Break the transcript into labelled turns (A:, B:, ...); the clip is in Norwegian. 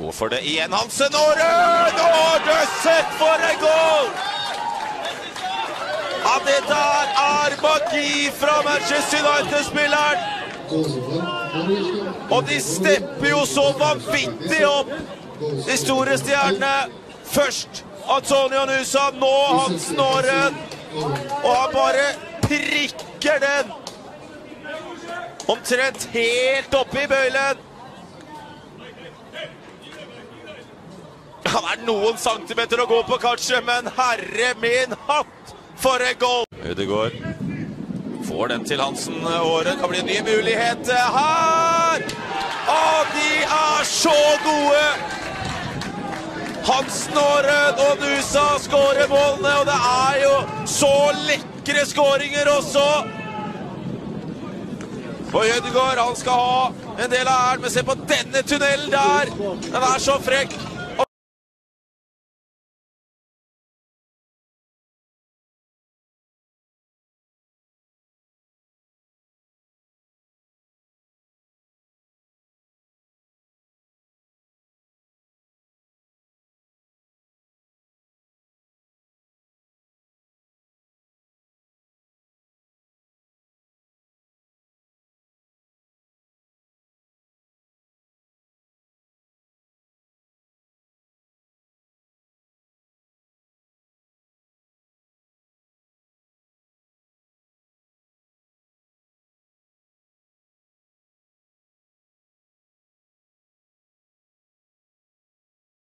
A: Gå for det igjen, Hansen Og Rød! Og Døsset for en goal! Ja, det der er magi fra Manchester United-spilleren! Og de stepper jo så vanvittig opp, de store stjernene. Først Antonio Nusa, nå Hansen Aaren. Og han bare prikker den! Omtrent helt oppe i bøylen. Han er noen centimeter å gå på, kanskje, men herre min hatt, for en goal! Ødegaard får den til Hansen. Året kan bli en ny mulighet her! Og de er så gode! Hansen, og Rød og Nusa skårer målene, og det er jo så lekre skåringer også! Og Ødegaard han skal ha en del av æren, men se på denne tunnelen der! Den er så frekk!